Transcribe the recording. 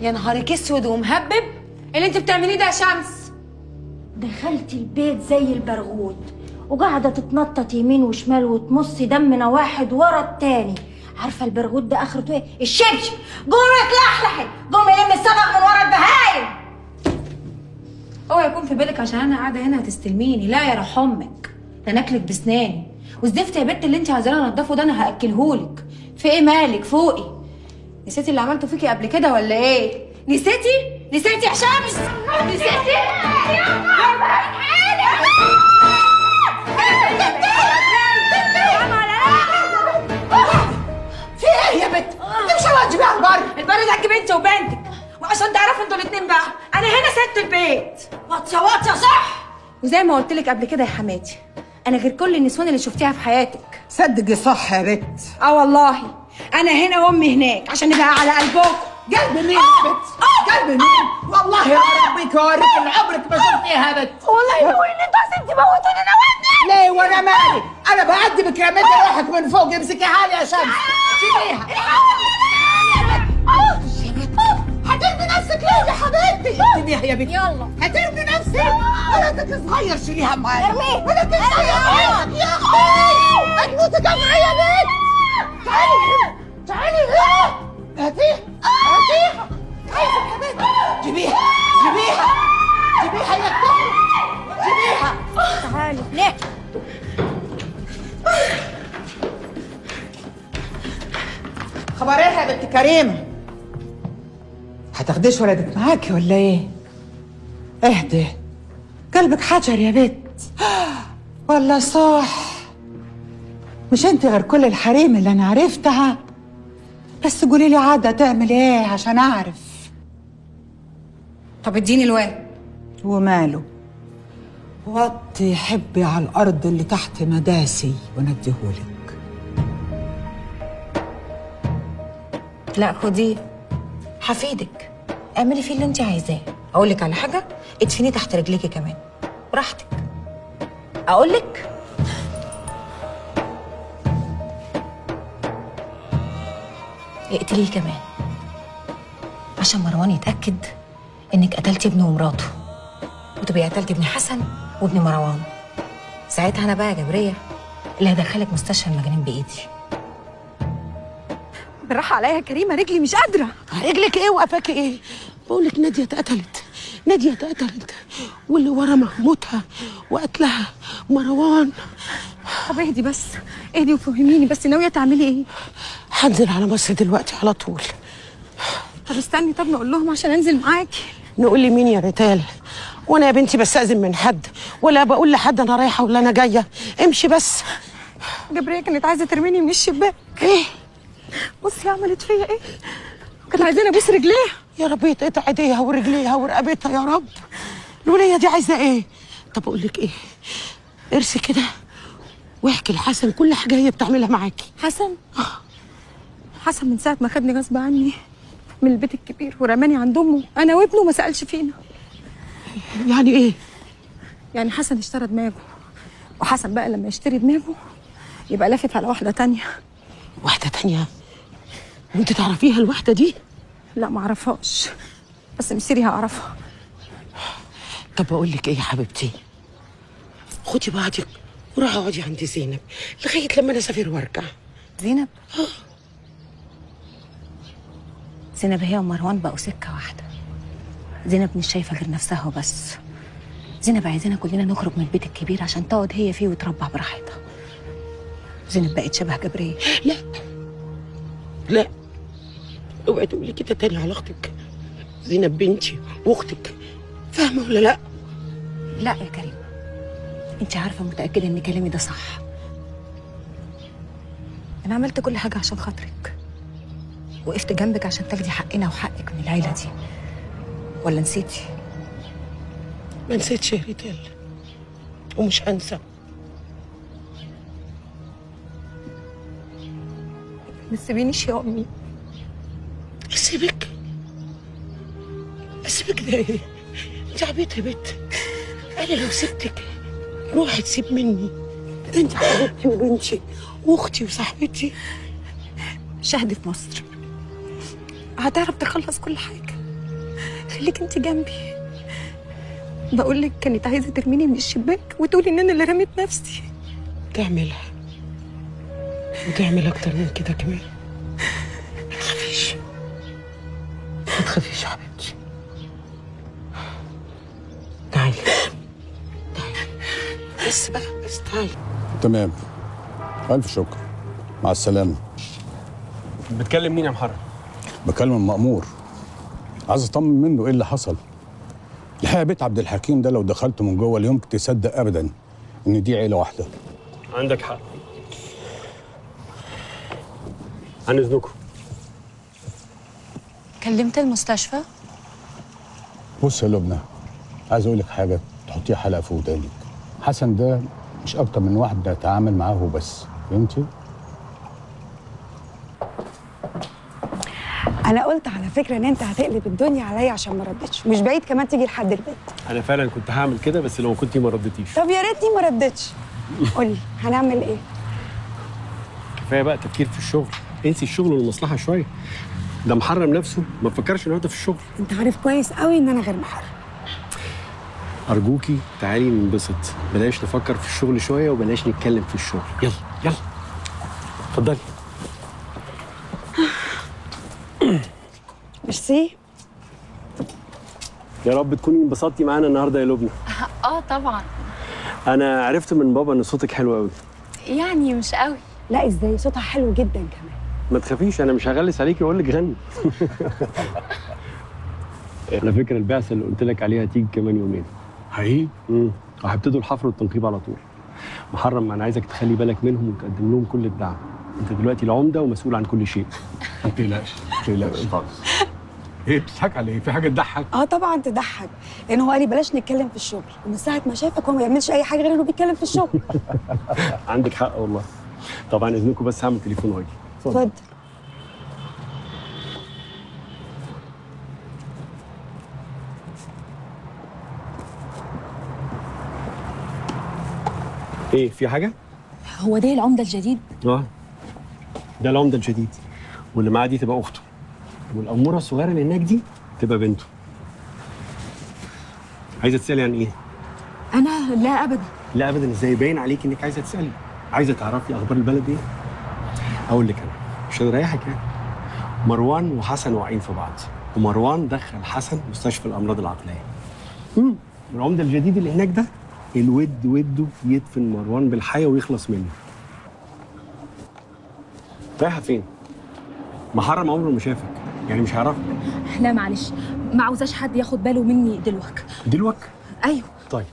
يا نهارك أسود ومهبب. اللي انت بتعمليه ده يا شمس. دخلت البيت زي البرغوث وقاعدة تتنطط يمين وشمال وتمص دمنا واحد ورا التاني. عارفة البرغوث ده آخرته إيه؟ الشبشب. قومي اتلحلحي قومي لمي السمك من ورا البهايم. اوعى يكون في بالك عشان أنا قاعدة هنا هتستلميني لا يا روح أمك ده ناكلك بسناني. والزفت يا بت اللي انت عايزاني انضفه ده أنا هاكلهولك في إيه مالك؟ فوقي. نسيتي اللي عملته فيكي قبل كده ولا إيه؟ نسيتي؟ نسيتي يا شمس؟ نسيتي؟ في إيه يا بت؟ انت مش هتجيبيها على البر البلد هتجيب انت وبنتك. وعشان تعرفوا أنتوا الاتنين بقى أنا هنا ست البيت. واطية واطية صح؟ وزي ما قلت لك قبل كده يا حماتي أنا غير كل النسوان اللي شفتيها في حياتك. صدقي صح يا بت آه والله. أنا هنا وأمي هناك عشان نبقى على قلبكم قلب مين يا بت؟ قلب مين؟ والله يا ربك اوريك اللي عمرك ما شفتيها يا بت والله لو اللي أنتوا عايزين تموتوني أنا وابني ليه وأنا مالي؟ أنا بقدمك يا مدي روحك من فوق امسكيها لي يا شمس. شيليها هترمي نفسك ليه يا حبيبتي؟ اكتبيها يا بنت يلا. هترمي نفسك. ولدك صغير شيليها معايا. ولدك صغير يا أختي هتموتي جمعية خبر إيه يا بنت كريمه هتاخديش ولدك معاكي ولا إيه؟ اهدي. قلبك حجر يا بت ولا صح مش انت غير كل الحريم اللي أنا عرفتها. بس قولي لي عادة تعمل إيه عشان اعرف. طب اديني الواد وماله. وطي حبي على الأرض اللي تحت مداسي ونديهولك لا خديه هفيدك. اعملي فيه اللي انت عايزاه. أقول لك على حاجة ادفنيه تحت رجليكي كمان. براحتك. أقول لك اقتليه كمان. عشان مروان يتأكد انك قتلتي ابنه ومراته. وتبقي قتلتي ابن حسن وابن مروان. ساعتها أنا بقى يا جبرية اللي هدخلك مستشفى المجانين بإيدي. بالراحة عليا يا كريمة رجلي مش قادرة. رجلك إيه وقفاك إيه؟ بقول لك نادية اتقتلت نادية اتقتلت واللي ورا موتها وقتلها مروان. طب اهدي بس اهدي وفهميني بس ناوية تعملي إيه؟ هنزل على مصر دلوقتي على طول. طب استني طب نقول لهم عشان أنزل معاكي نقول لمين يا ريتال؟ وأنا يا بنتي بستأذن من حد ولا بقول لحد أنا رايحة ولا أنا جاية. امشي بس. جبرية كانت عايزة ترميني من الشباك. إيه؟ بصي عملت فيا إيه؟ كانت عايزاني أبوس رجليها. يا رب يتقطع إيديها ورجليها ورقبتها يا رب. الوليه دي عايزة إيه؟ طب أقول لك إيه؟ ارسي كده واحكي لحسن كل حاجة هي بتعملها معاكي. حسن؟ حسن من ساعة ما خدني غصب عني من البيت الكبير ورماني عند أمه أنا وابنه ما سألش فينا. يعني إيه؟ يعني حسن اشترى دماغه وحسن بقى لما يشتري دماغه يبقى لافف على واحدة تانية. واحدة تانية؟ وانت تعرفيها الواحده دي؟ لا ما اعرفهاش. بس مصيري هعرفها. طب بقول لك إيه يا حبيبتي؟ خدي بعضك وروحي اقعدي عند زينب لغاية لما أنا اسافر وارجع. زينب؟ زينب هي ومروان بقوا سكة واحدة. زينب مش شايفة غير نفسها وبس. زينب عايزانا كلنا نخرج من البيت الكبير عشان تقعد هي فيه وتربع براحتها. زينب بقت شبه جبرية لا. لا. اوعي تقولي كده تاني على أختك. زينب بنتي واختك. فاهمة ولا لا؟ لا يا كريم. انت عارفة متأكدة ان كلامي ده صح. أنا عملت كل حاجة عشان خاطرك. وقفت جنبك عشان تاخدي حقنا وحقك من العيلة دي. ولا نسيتي؟ ما نسيتش يا ريتال. ومش هنسى. ما تسيبينيش يا أمي. أسيبك؟ أسيبك ده. إيه انت عبيطه يا بت أنا لو سبتك روحي تسيب مني. انت حبيبتي وبنتي وأختي وصاحبتي. شهد في مصر. هتعرف تخلص كل حاجة. خليك أنت جنبي. بقول لك كانت عايزة ترميني من الشباك وتقولي إن أنا اللي رميت نفسي. تعملها. وتعمل أكتر من كده كمان. تخافيش يا حبيبتي تعالي تعالي بس بقى بس تعالي تمام. ألف شكر. مع السلامة. بتكلم مين يا محرم؟ بكلم المأمور عايز أطمن منه إيه اللي حصل. الحقيقة بيت عبد الحكيم ده لو دخلت من جوه لا يمكن تصدق أبدا إن دي عيلة واحدة. عندك حق. عن إذنكم. كلمت المستشفى؟ بص يا لبنى عايز أقول لك حاجة تحطيها حلقة في ودانك. حسن ده مش أكتر من واحد بيتعامل معاه وبس فهمتي؟ أنا قلت على فكرة إن أنت هتقلب الدنيا عليا عشان ما ردتش. مش بعيد كمان تيجي لحد البيت. أنا فعلا كنت هعمل كده بس لو كنتي ما ردتيش. طب يا ريتني ما ردتش. قولي هنعمل إيه؟ كفاية بقى تفكير في الشغل. انسي الشغل والمصلحه شوية. ده محرم نفسه ما فكرش النهارده في الشغل. انت عارف كويس قوي إن أنا غير محرم. أرجوكي تعالي ننبسط. بلاش نفكر في الشغل شوية وبلاش نتكلم في الشغل. يلا يلا. اتفضلي. ميرسي يا رب تكوني انبسطتي معانا النهارده يا لبنى. آه طبعا. أنا عرفت من بابا إن صوتك حلو قوي. يعني مش قوي. لا إزاي؟ صوتها حلو جدا كمان. ما تخافيش أنا مش هغلس عليكي وأقول لك غني. على فكرة البعثه اللي قلت لك عليها تيجي كمان يومين. حقيقي؟ امم وهيبتدوا الحفر والتنقيب على طول. محرم أنا عايزك تخلي بالك منهم وتقدم لهم كل الدعم. أنت دلوقتي العمدة ومسؤول عن كل شيء. ما تقلقش ما تقلقش خالص. إيه بتضحك على إيه؟ في حاجة تضحك؟ آه طبعا تضحك. لأن هو قال لي بلاش نتكلم في الشغل. ومن ساعة ما شافك هو ما بيعملش أي حاجة غير إنه بيتكلم في الشغل. عندك حق والله. طبعا إذنكم بس هعمل تليفون وأجي. اتفضل إيه في حاجة؟ هو ده العمدة الجديد؟ آه. ده العمدة الجديد واللي معاه دي تبقى أخته والأمورة الصغيرة اللي هناك دي تبقى بنته. عايزة تسألي عن إيه؟ أنا لا ابدا. لا ابدا. إزاي؟ باين عليك إنك عايزة تسألي. عايزة تعرفي أخبار البلد إيه؟ أقول لك أنا. مش هنريحك يعني. مروان وحسن واقعين في بعض. ومروان دخل حسن مستشفى الأمراض العقلية. امم العمده الجديد اللي هناك ده الود وده يدفن مروان بالحياة ويخلص منه. رايحة فين؟ محرم عمره ما شافك. يعني مش هيعرفك. لا معلش ما عاوزاش حد ياخد باله مني دلوقتي دلوقتي أيوه. طيب.